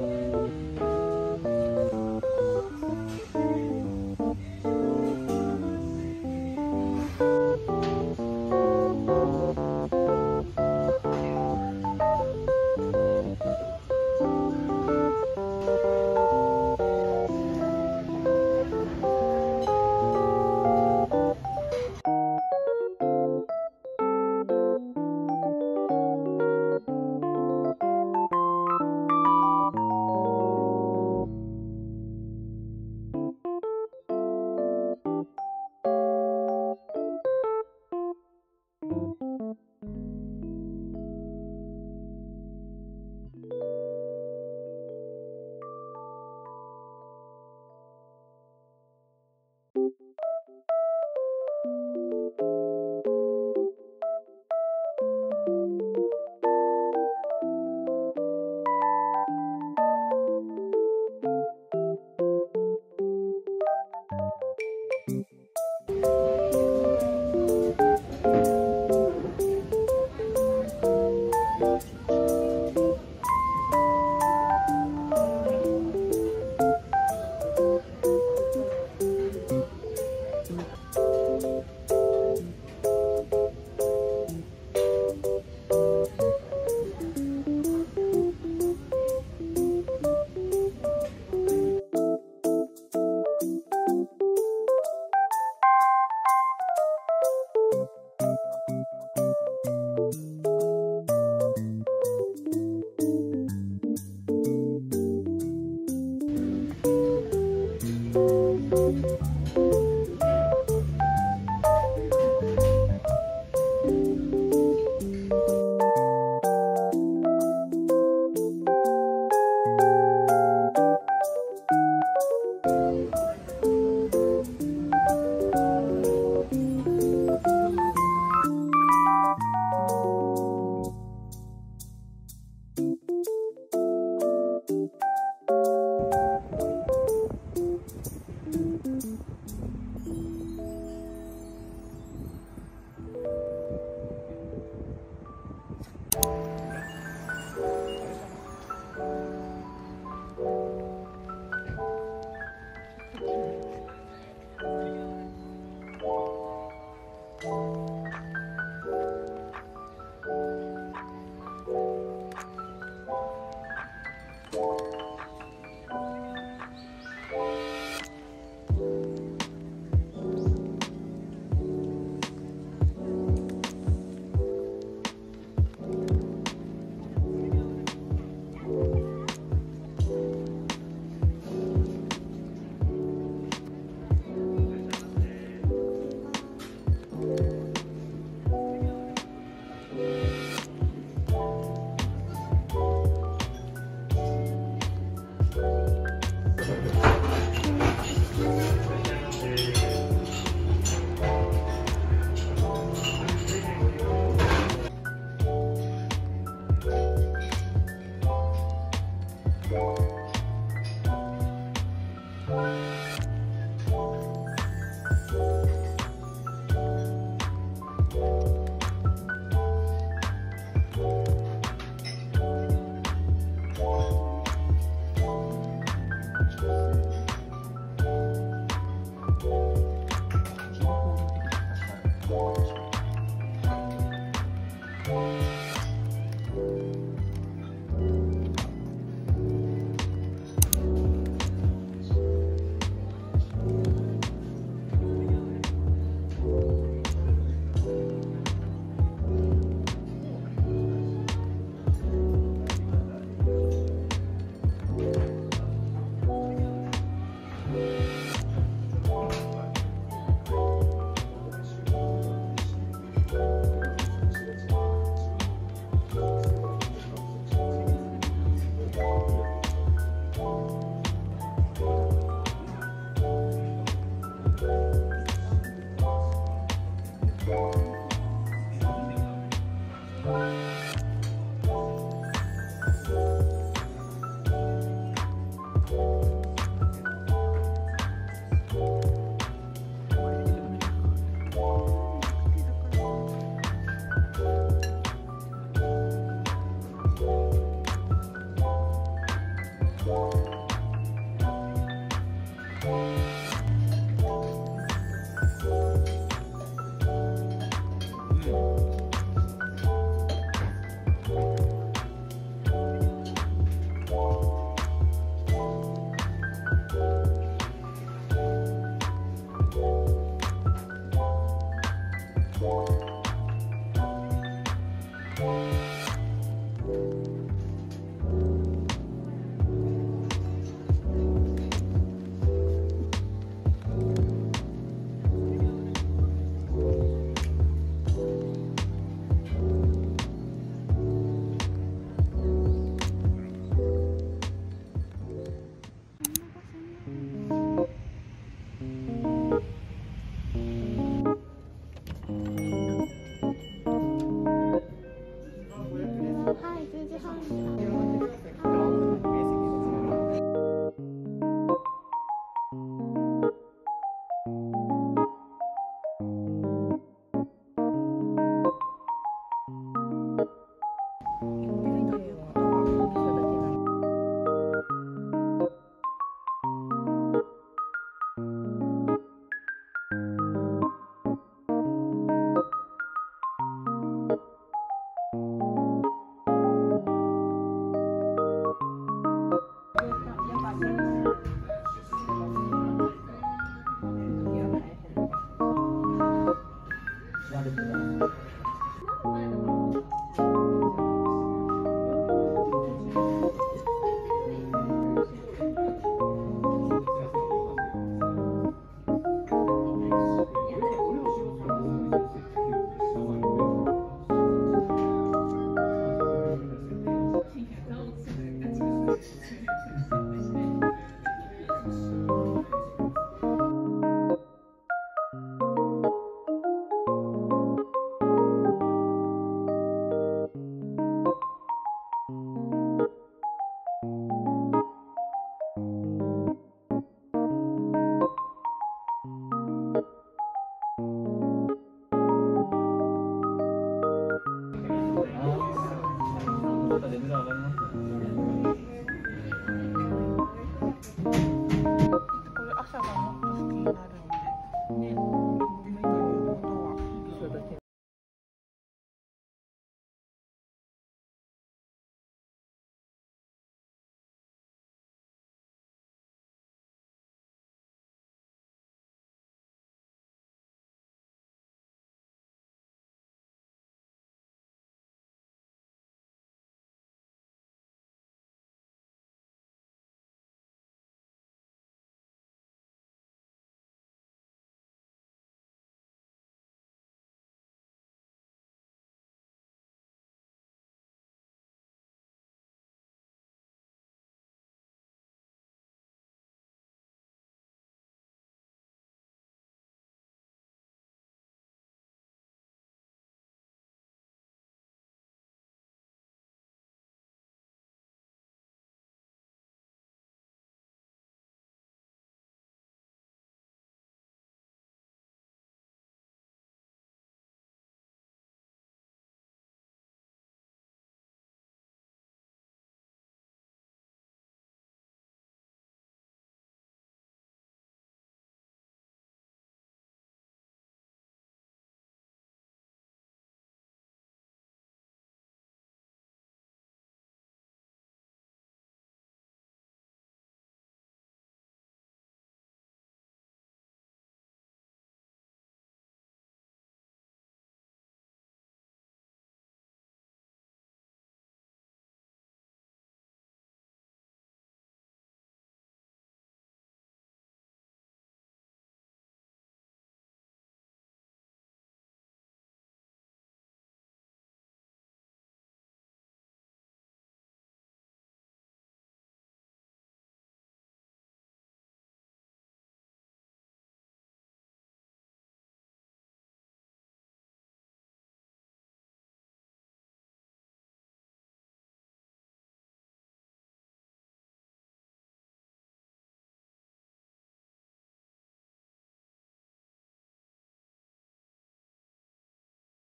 Bye.